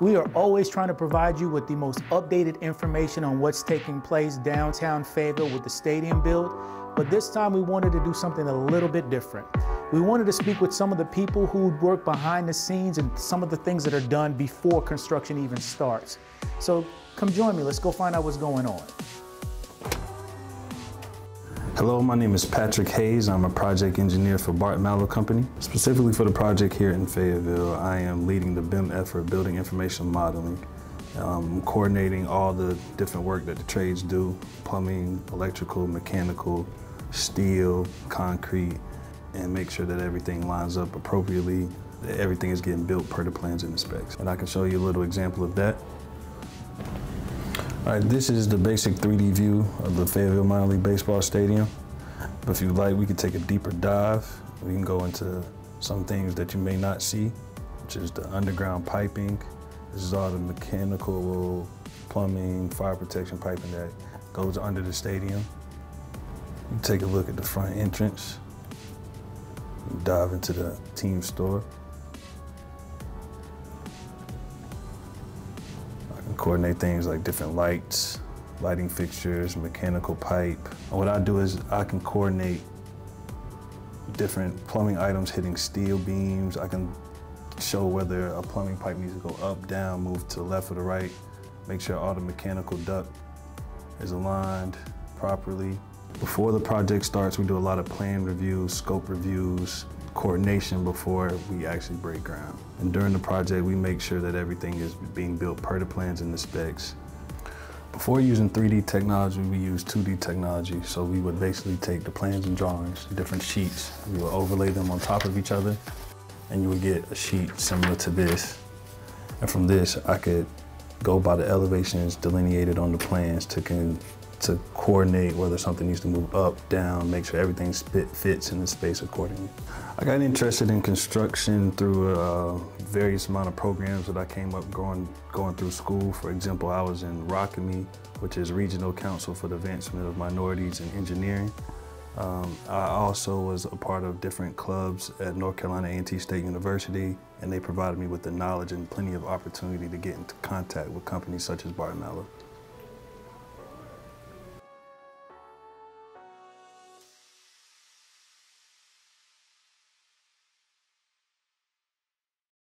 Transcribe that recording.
We are always trying to provide you with the most updated information on what's taking place downtown Fayetteville with the stadium build, but this time we wanted to do something a little bit different. We wanted to speak with some of the people who work behind the scenes and some of the things that are done before construction even starts. So come join me, let's go find out what's going on. Hello, my name is Patrick Hayes. I'm a project engineer for Barton Malow Company. Specifically for the project here in Fayetteville, I am leading the BIM effort, Building Information Modeling, um, coordinating all the different work that the trades do, plumbing, electrical, mechanical, steel, concrete, and make sure that everything lines up appropriately, that everything is getting built per the plans and the specs. And I can show you a little example of that. All right, this is the basic 3D view of the Fayetteville Minor League Baseball Stadium. But if you'd like, we could take a deeper dive. We can go into some things that you may not see, which is the underground piping. This is all the mechanical, plumbing, fire protection piping that goes under the stadium. Take a look at the front entrance. Dive into the team store. Coordinate things like different lights, lighting fixtures, mechanical pipe. And what I do is I can coordinate different plumbing items hitting steel beams. I can show whether a plumbing pipe needs to go up, down, move to the left or the right, make sure all the mechanical duct is aligned properly. Before the project starts, we do a lot of plan reviews, scope reviews, coordination before we actually break ground. And during the project, we make sure that everything is being built per the plans and the specs. Before using 3D technology, we use 2D technology. So we would basically take the plans and drawings, different sheets, we would overlay them on top of each other, and you would get a sheet similar to this. And from this, I could go by the elevations delineated on the plans to to coordinate whether something needs to move up, down, make sure everything fits in the space accordingly. I got interested in construction through uh, various amount of programs that I came up going, going through school. For example, I was in ROCAME, which is Regional Council for the Advancement of Minorities in Engineering. Um, I also was a part of different clubs at North Carolina A&T State University, and they provided me with the knowledge and plenty of opportunity to get into contact with companies such as Barton Malow.